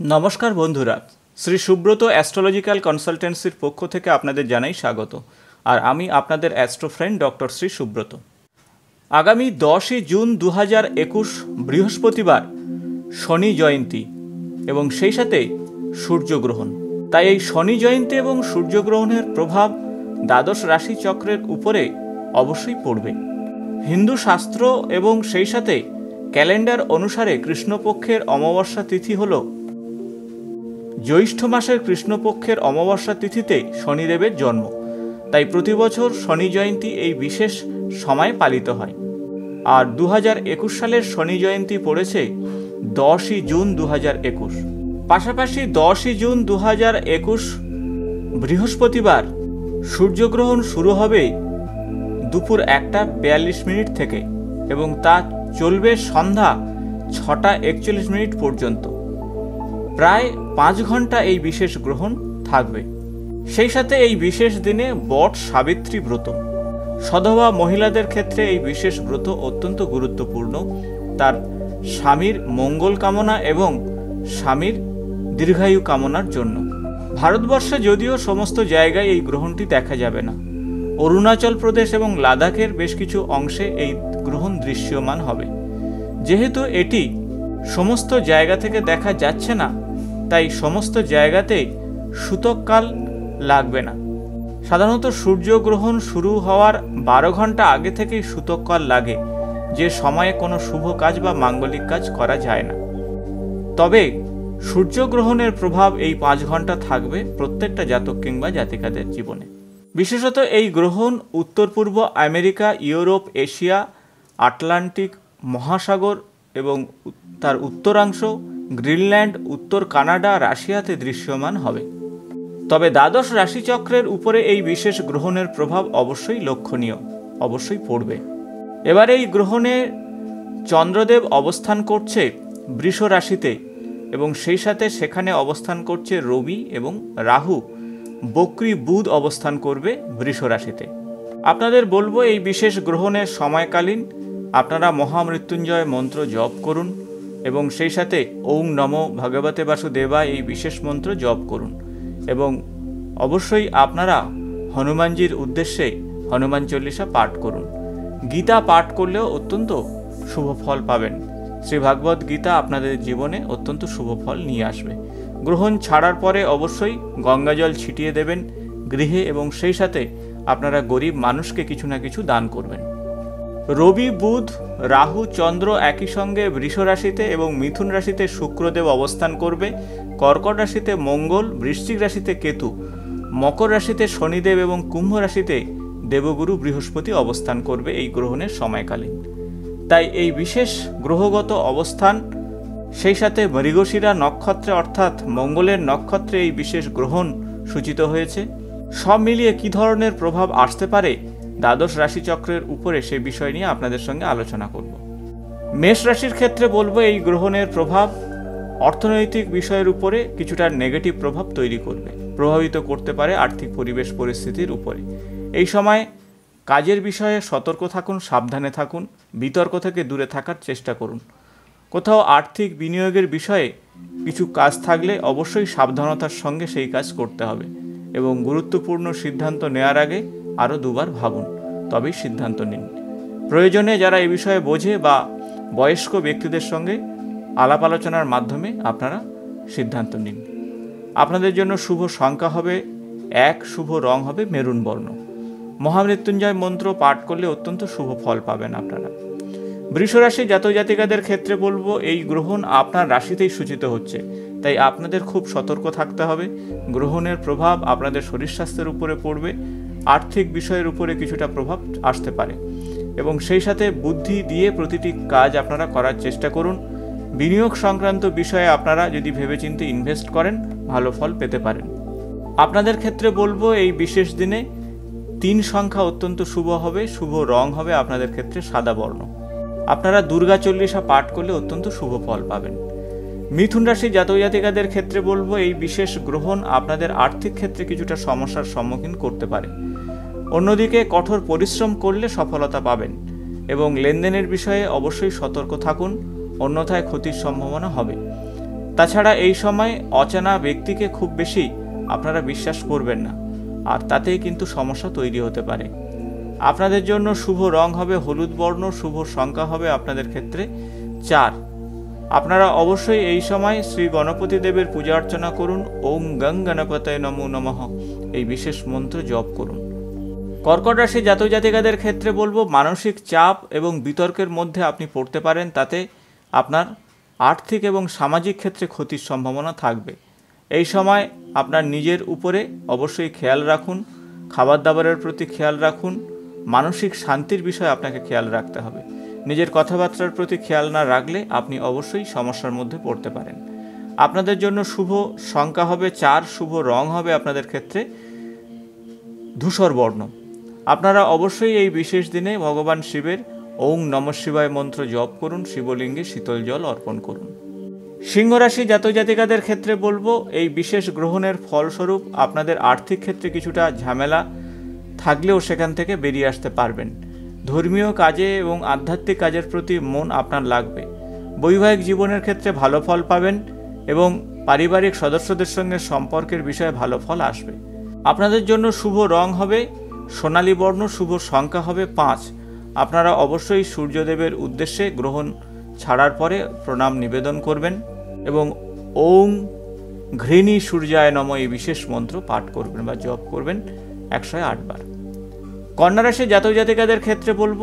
নমস্কার বন্ধুরা, শ্রী সুব্রত অ্যাস্ট্রোলজিক্যাল কনসালটেন্সির পক্ষ থেকে আপনাদের জানাই স্বাগত। আর আমি আপনাদের astro friend doctor Shri Subrata. আগামী দশই জুন দু হাজার একুশ বৃহস্পতিবার শনি জয়ন্তী এবং সেই সাথে সূর্যগ্রহণ। তাই এই শনি জয়ন্তী এবং সূর্যগ্রহণের প্রভাব দ্বাদশ রাশি চক্রের উপরে অবশ্যই পড়বে। হিন্দু শাস্ত্র এবং সেই সাথে ক্যালেন্ডার অনুসারে কৃষ্ণপক্ষের অমাবস্যা তিথি হল জ্যৈষ্ঠ মাসের কৃষ্ণপক্ষের অমাবস্যা তিথিতে শনিদেবের জন্ম। তাই প্রতি বছর শনি জয়ন্তী এই বিশেষ সময় পালিত হয়। আর দু একুশ সালের শনি জয়ন্তী পড়েছে দশই জুন দু একুশ। পাশাপাশি দশই জুন দু একুশ বৃহস্পতিবার সূর্যগ্রহণ শুরু হবে দুপুর একটা বিয়াল্লিশ মিনিট থেকে এবং তা চলবে সন্ধ্যা ছটা একচল্লিশ মিনিট পর্যন্ত। প্রায় পাঁচ ঘণ্টা এই বিশেষ গ্রহণ থাকবে। সেই সাথে এই বিশেষ দিনে বট সাবিত্রী ব্রত। সধবা মহিলাদের ক্ষেত্রে এই বিশেষ ব্রত অত্যন্ত গুরুত্বপূর্ণ। তার স্বামীর মঙ্গল কামনা এবং স্বামীর দীর্ঘায়ু কামনার জন্য। ভারতবর্ষে যদিও সমস্ত জায়গায় এই গ্রহণটি দেখা যাবে না। অরুণাচল প্রদেশ এবং লাদাখের বেশ কিছু অংশে এই গ্রহণ দৃশ্যমান হবে। যেহেতু এটি সমস্ত জায়গা থেকে দেখা যাচ্ছে না তাই সমস্ত জায়গাতেই সূতককাল লাগবে না। সাধারণত সূর্যগ্রহণ শুরু হওয়ার বারো ঘণ্টা আগে থেকেই সূতককাল লাগে, যে সময়ে কোনো শুভ কাজ বা মাঙ্গলিক কাজ করা যায় না। তবে সূর্যগ্রহণের প্রভাব এই পাঁচ ঘণ্টা থাকবে প্রত্যেকটা জাতক কিংবা জাতিকাদের জীবনে। বিশেষত এই গ্রহণ উত্তর পূর্ব আমেরিকা, ইউরোপ, এশিয়া, আটলান্টিক মহাসাগর এবং তার উত্তরাংশ গ্রিনল্যান্ড, উত্তর কানাডা, রাশিয়াতে দৃশ্যমান হবে। তবে দ্বাদশ রাশিচক্রের উপরে এই বিশেষ গ্রহণের প্রভাব অবশ্যই লক্ষণীয়, অবশ্যই পড়বে। এবার এই গ্রহণে চন্দ্রদেব অবস্থান করছে বৃষ রাশিতে এবং সেই সাথে সেখানে অবস্থান করছে রবি এবং রাহু। বক্রি বুধ অবস্থান করবে বৃষ রাশিতে। আপনাদের বলব এই বিশেষ গ্রহণের সময়কালীন আপনারা মহামৃত্যুঞ্জয় মন্ত্র জপ করুন। এবং সেই সাথে ওং নম ভগবতে বাসুদেবা এই বিশেষ মন্ত্র জপ করুন। এবং অবশ্যই আপনারা হনুমানজির উদ্দেশ্যে হনুমান চল্লিশা পাঠ করুন। গীতা পাঠ করলেও অত্যন্ত শুভ ফল পাবেন। শ্রী ভাগবত গীতা আপনাদের জীবনে অত্যন্ত শুভ ফল নিয়ে আসবে। গ্রহণ ছাড়ার পরে অবশ্যই গঙ্গাজল ছিটিয়ে দেবেন। গৃহে এবং সেই সাথে আপনারা গরিব মানুষকে কিছু না কিছু দান করবেন। রবি, বুধ, রাহু, চন্দ্র একই সঙ্গে বৃষ রাশিতে এবং মিথুন রাশিতে শুক্রদেব অবস্থান করবে। কর্কট রাশিতে মঙ্গল, বৃশ্চিক রাশিতে কেতু। মকর রাশিতে শনিদেব এবং কুম্ভ রাশিতে দেবগুরু বৃহস্পতি অবস্থান করবে এই গ্রহণের সময়কালে তাই এই বিশেষ গ্রহগত অবস্থান, সেই সাথে মৃগশিরা নক্ষত্রে অর্থাৎ মঙ্গলের নক্ষত্রে এই বিশেষ গ্রহণ সূচিত হয়েছে। সব মিলিয়ে কী ধরনের প্রভাব আসতে পারে? দ্বাদশ রাশিচক্রের উপরে সেই বিষয় নিয়ে আপনাদের সঙ্গে আলোচনা করব। মেষ রাশির ক্ষেত্রে বলব এই গ্রহণের প্রভাব অর্থনৈতিক বিষয়ের উপরে কিছুটা নেগেটিভ প্রভাব তৈরি করবে, প্রভাবিত করতে পারে আর্থিক পরিবেশ পরিস্থিতির উপরে। এই সময় কাজের বিষয়ে সতর্ক থাকুন, সাবধানে থাকুন, বিতর্ক থেকে দূরে থাকার চেষ্টা করুন। কোথাও আর্থিক বিনিয়োগের বিষয়ে কিছু কাজ থাকলে অবশ্যই সাবধানতার সঙ্গে সেই কাজ করতে হবে এবং গুরুত্বপূর্ণ সিদ্ধান্ত নেওয়ার আগে আরও দুবার ভাবুন, তবেই সিদ্ধান্ত নিন। প্রয়োজনে যারা এ বিষয়ে বোঝে বা বয়স্ক ব্যক্তিদের সঙ্গে আলাপ আলোচনার মাধ্যমে আপনারা সিদ্ধান্ত নিন। আপনাদের জন্য শুভ সংখ্যা হবে এক, শুভ রং হবে মেরুন বর্ণ। মহামৃত্যুঞ্জয় মন্ত্র পাঠ করলে অত্যন্ত শুভ ফল পাবেন আপনারা। বৃষরাশি জাতক জাতিকাদের ক্ষেত্রে বলব, এই গ্রহণ আপনার রাশিতেই সূচিত হচ্ছে। তাই আপনাদের খুব সতর্ক থাকতে হবে। গ্রহণের প্রভাব আপনাদের শরীর স্বাস্থ্যের উপরে পড়বে। আর্থিক বিষয়ের উপরে কিছুটা প্রভাব আসতে পারে। এবং সেই সাথে বুদ্ধি দিয়ে প্রতিটি কাজ আপনারা করার চেষ্টা করুন। বিনিয়োগ সংক্রান্ত বিষয়ে আপনারা যদি ভেবেচিন্তে ইনভেস্ট করেন, ভালো ফল পেতে পারেন। আপনাদের ক্ষেত্রে বলব, এই বিশেষ দিনে তিন সংখ্যা অত্যন্ত শুভ হবে, শুভ রং হবে আপনাদের ক্ষেত্রে সাদা বর্ণ। আপনারা দুর্গা চল্লিশা পাঠ করলে অত্যন্ত শুভ ফল পাবেন। মিথুন রাশি জাতক জাতিকাদের ক্ষেত্রে বলব, এই বিশেষ গ্রহণ আপনাদের আর্থিক ক্ষেত্রে কিছুটা সমস্যার সম্মুখীন করতে পারে। অন্যদিকে কঠোর পরিশ্রম করলে সফলতা পাবেন এবং লেনদেনের বিষয়ে অবশ্যই সতর্ক থাকুন, অন্যথায় ক্ষতির সম্ভাবনা হবে। তাছাড়া এই সময় অচেনা ব্যক্তিকে খুব বেশি আপনারা বিশ্বাস করবেন না, আর তাতেই কিন্তু সমস্যা তৈরি হতে পারে। আপনাদের জন্য শুভ রং হবে হলুদ বর্ণ, শুভ সংখ্যা হবে আপনাদের ক্ষেত্রে চার। আপনারা অবশ্যই এই সময় শ্রী গণপতি দেবের পূজা অর্চনা করুন। ওম গং গণপতায় নমো নমঃ। এই বিশেষ মন্ত্র জপ করুন। কর্কট রাশি জাতক জাতিকাদের ক্ষেত্রে বলব, মানসিক চাপ এবং বিতর্কের মধ্যে আপনি পড়তে পারেন, তাতে আপনার আর্থিক এবং সামাজিক ক্ষেত্রে ক্ষতির সম্ভাবনা থাকবে। এই সময় আপনার নিজের উপরে অবশ্যই খেয়াল রাখুন খাবার দাবারের প্রতি খেয়াল রাখুন, মানসিক শান্তির বিষয়ে আপনাকে খেয়াল রাখতে হবে। নিজের কথাবার্তার প্রতি খেয়াল না রাখলে আপনি অবশ্যই সমস্যার মধ্যে পড়তে পারেন। আপনাদের জন্য শুভ সংখ্যা হবে চার, শুভ রং হবে আপনাদের ক্ষেত্রে ধূসর বর্ণ আপনারা অবশ্যই এই বিশেষ দিনে ভগবান শিবের ওং নম শিবায় মন্ত্র জপ করুন, শিবলিঙ্গে শীতল জল অর্পণ করুন। সিংহ রাশি জাতক জাতিকাদের ক্ষেত্রে বলব, এই বিশেষ গ্রহণের ফলস্বরূপ আপনাদের আর্থিক ক্ষেত্রে কিছুটা ঝামেলা থাকলেও সেখান থেকে বেরিয়ে আসতে পারবেন। ধর্মীয় কাজে এবং আধ্যাত্মিক কাজের প্রতি মন আপনার লাগবে। বৈবাহিক জীবনের ক্ষেত্রে ভালো ফল পাবেন এবং পারিবারিক সদস্যদের সঙ্গে সম্পর্কের বিষয়ে ভালো ফল আসবে। আপনাদের জন্য শুভ রং হবে, সোনালী বর্ণ, শুভ সংখ্যা হবে পাঁচ। আপনারা অবশ্যই সূর্যদেবের উদ্দেশ্যে গ্রহণ ছাড়ার পরে প্রণাম নিবেদন করবেন এবং ওং ঘৃণী সূর্যায় নম এই বিশেষ মন্ত্র পাঠ করবেন বা জপ করবেন একশো আটবার। কন্যা রাশি জাতক জাতিকাদের ক্ষেত্রে বলব,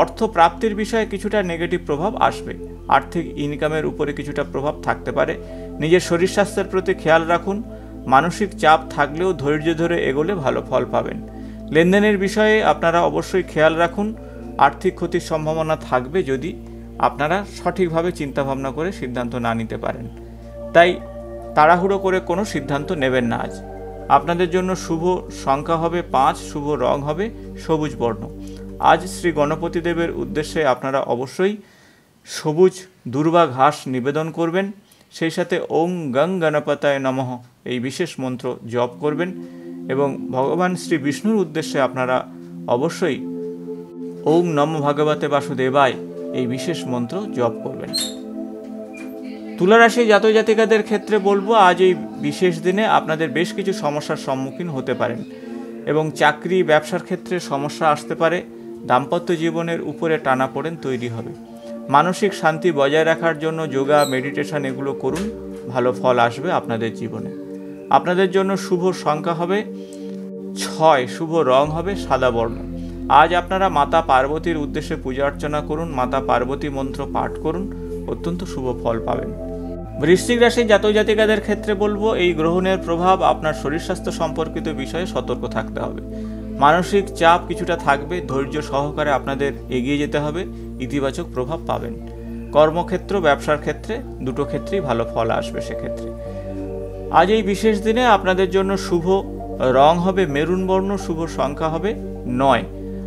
অর্থ প্রাপ্তির বিষয়ে কিছুটা নেগেটিভ প্রভাব আসবে। আর্থিক ইনকামের উপরে কিছুটা প্রভাব থাকতে পারে। নিজের শরীর স্বাস্থ্যের প্রতি খেয়াল রাখুন। মানসিক চাপ থাকলেও ধৈর্য ধরে এগোলে ভালো ফল পাবেন। লেনদেনের বিষয়ে আপনারা অবশ্যই খেয়াল রাখুন। আর্থিক ক্ষতির সম্ভাবনা থাকবে যদি আপনারা সঠিকভাবে চিন্তাভাবনা করে সিদ্ধান্ত না নিতে পারেন। তাই তাড়াহুড়ো করে কোনো সিদ্ধান্ত নেবেন না আজ। আপনাদের জন্য শুভ সংখ্যা হবে পাঁচ, শুভ রং হবে সবুজ বর্ণ। আজ শ্রী গণপতি দেবের উদ্দেশ্যে আপনারা অবশ্যই সবুজ দুর্বা ঘাস নিবেদন করবেন, সেই সাথে ওং গং গণপতায় নমঃ এই বিশেষ মন্ত্র জপ করবেন এবং ভগবান শ্রী বিষ্ণুর উদ্দেশ্যে আপনারা অবশ্যই ওং নম ভগবতে বাসুদেবায় এই বিশেষ মন্ত্র জপ করবেন। তুলারাশি জাতক জাতিকাদের ক্ষেত্রে বলব, আজ এই বিশেষ দিনে আপনাদের বেশ কিছু সমস্যার সম্মুখীন হতে পারেন এবং চাকরি, ব্যবসার ক্ষেত্রে সমস্যা আসতে পারে, দাম্পত্য জীবনের উপরে টানাপোড়েন তৈরি হবে। মানসিক শান্তি বজায় রাখার জন্য যোগা, মেডিটেশন এগুলো করুন, ভালো ফল আসবে আপনাদের জীবনে। আপনাদের জন্য শুভ সংখ্যা হবে ছয়, শুভ রং হবে সাদা বর্ণ। আজ আপনারা মাতা পার্বতীর উদ্দেশ্যে পূজা অর্চনা করুন, মাতা পার্বতী মন্ত্র পাঠ করুন অত্যন্ত শুভ ফল পাবেন। বৃশ্চিক রাশির জাতক জাতিকাদের ক্ষেত্রে বলব, এই গ্রহণের প্রভাব আপনার শরীর স্বাস্থ্য সম্পর্কিত বিষয়ে সতর্ক থাকতে হবে। মানসিক চাপ কিছুটা থাকবে, ধৈর্য সহকারে আপনাদের এগিয়ে যেতে হবে, ইতিবাচক প্রভাব পাবেন। কর্মক্ষেত্র, ব্যবসার ক্ষেত্রে দুটো ক্ষেত্রেই ভালো ফল আসবে সেক্ষেত্রে। আজ এই বিশেষ দিনে আপনাদের জন্য শুভ রং হবে মেরুন বর্ণ শুভ সংখ্যা হবে নয়।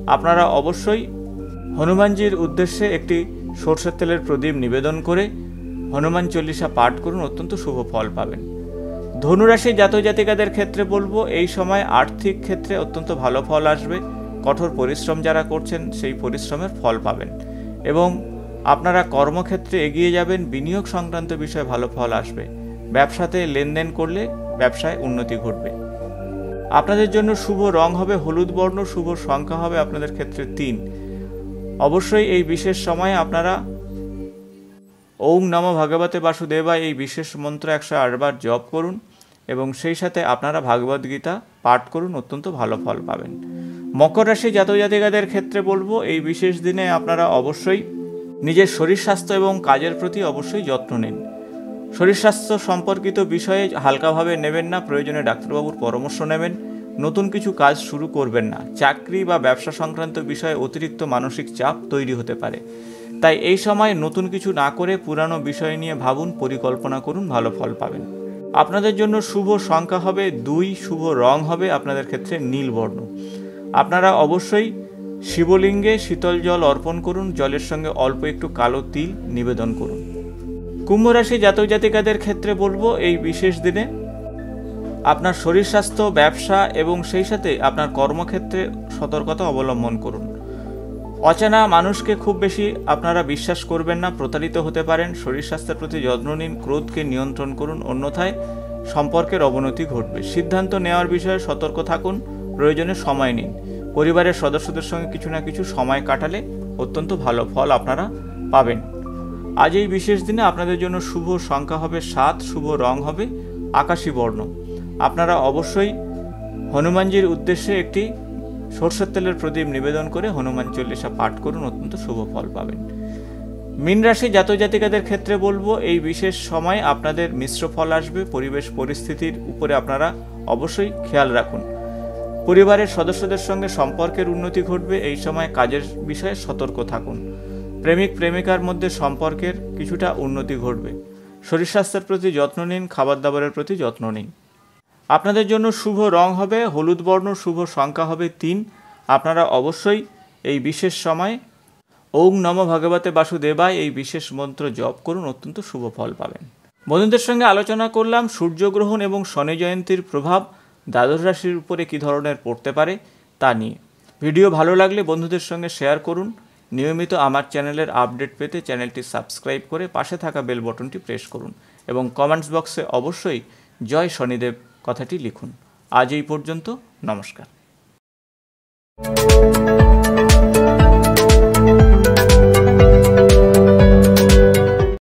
আপনারা অবশ্যই হনুমানজির উদ্দেশ্যে একটি সর্ষের তেলের প্রদীপ নিবেদন করে হনুমান চল্লিশা পাঠ করুন, অত্যন্ত শুভ ফল পাবেন। ধনুরাশি জাতক জাতিকাদের ক্ষেত্রে বলব, এই সময় আর্থিক ক্ষেত্রে অত্যন্ত ভালো ফল আসবে। কঠোর পরিশ্রম যারা করছেন, সেই পরিশ্রমের ফল পাবেন। এবং আপনারা কর্মক্ষেত্রে এগিয়ে যাবেন, বিনিয়োগ সংক্রান্ত বিষয়ে ভালো ফল আসবে। ব্যবসাতে লেনদেন করলে ব্যবসায় উন্নতি ঘটবে। আপনাদের জন্য শুভ রং হবে, হলুদ বর্ণ, শুভ সংখ্যা হবে আপনাদের ক্ষেত্রে তিন। অবশ্যই এই বিশেষ সময়ে আপনারা ওং নম ভগবতে বাসুদেবা এই বিশেষ মন্ত্র একশো আটবার জপ করুন এবং সেই সাথে আপনারা ভাগবত গীতা পাঠ করুন, অত্যন্ত ভালো ফল পাবেন। মকর রাশি জাতক জাতিকাদের ক্ষেত্রে বলব, এই বিশেষ দিনে আপনারা অবশ্যই নিজের শরীর স্বাস্থ্য এবং কাজের প্রতি অবশ্যই যত্ন নিন। শরীর স্বাস্থ্য সম্পর্কিত বিষয়ে হালকাভাবে নেবেন না, প্রয়োজনে ডাক্তারবাবুর পরামর্শ নেবেন। নতুন কিছু কাজ শুরু করবেন না। চাকরি বা ব্যবসা সংক্রান্ত বিষয়ে অতিরিক্ত মানসিক চাপ তৈরি হতে পারে। তাই এই সময় নতুন কিছু না করে পুরানো বিষয় নিয়ে ভাবুন, পরিকল্পনা করুন, ভালো ফল পাবেন। আপনাদের জন্য শুভ সংখ্যা হবে দুই, শুভ রং হবে আপনাদের ক্ষেত্রে নীল বর্ণ। আপনারা অবশ্যই শিবলিঙ্গে শীতল জল অর্পণ করুন, জলের সঙ্গে অল্প একটু কালো তিল নিবেদন করুন। কুম্ভ রাশি জাতক জাতিকাদের ক্ষেত্রে বলব, এই বিশেষ দিনে আপনার শরীর স্বাস্থ্য, ব্যবসা এবং সেই সাথে আপনার কর্মক্ষেত্রে সতর্কতা অবলম্বন করুন। অচেনা মানুষকে খুব বেশি আপনারা বিশ্বাস করবেন না, প্রতারিত হতে পারেন। শরীর স্বাস্থ্যের প্রতি যত্ন নিন, ক্রোধকে নিয়ন্ত্রণ করুন, অন্যথায় সম্পর্কের অবনতি ঘটবে। সিদ্ধান্ত নেওয়ার বিষয়ে সতর্ক থাকুন, প্রয়োজনে সময় নিন। পরিবারের সদস্যদের সঙ্গে কিছু না কিছু সময় কাটালে অত্যন্ত ভালো ফল আপনারা পাবেন। আজ এই বিশেষ দিনে আপনাদের জন্য শুভ সংখ্যা হবে সাত, শুভ রং হবে আকাশী বর্ণ। আপনারা অবশ্যই হনুমানজির উদ্দেশ্যে একটি সর্ষের তেলের প্রদীপ নিবেদন করে হনুমান চল্লিশা পাঠ করুন, অত্যন্ত শুভ ফল পাবেন। মীন রাশি জাতক জাতিকাদের ক্ষেত্রে বলব, এই বিশেষ সময় আপনাদের মিশ্র ফল আসবে, পরিবেশ পরিস্থিতির উপরে আপনারা অবশ্যই খেয়াল রাখুন। পরিবারের সদস্যদের সঙ্গে সম্পর্কের উন্নতি ঘটবে, এই সময় কাজের বিষয়ে সতর্ক থাকুন। প্রেমিক প্রেমিকার মধ্যে সম্পর্কের কিছুটা উন্নতি ঘটবে। শরীর স্বাস্থ্যের প্রতি যত্ন নিন খাবার দাবারের প্রতি যত্ন নিন। আপনাদের জন্য শুভ রং হবে, হলুদ বর্ণ, শুভ সংখ্যা হবে তিন। আপনারা অবশ্যই এই বিশেষ সময় ওং নম ভগবতে বাসুদেবায় এই বিশেষ মন্ত্র জপ করুন, অত্যন্ত শুভ ফল পাবেন। বন্ধুদের সঙ্গে আলোচনা করলাম, সূর্যগ্রহণ এবং শনি জয়ন্তীর প্রভাব, দ্বাদশ রাশির উপরে কী ধরনের পড়তে পারে তা নিয়ে। ভিডিও ভালো লাগলে বন্ধুদের সঙ্গে শেয়ার করুন। নিয়মিত আমার চ্যানেলের আপডেট পেতে চ্যানেলটি সাবস্ক্রাইব করে পাশে থাকা বেল বটনটি প্রেস করুন এবং কমেন্টস বক্সে অবশ্যই জয় শনিদেব কথাটি লিখুন। আজ এই পর্যন্ত নমস্কার।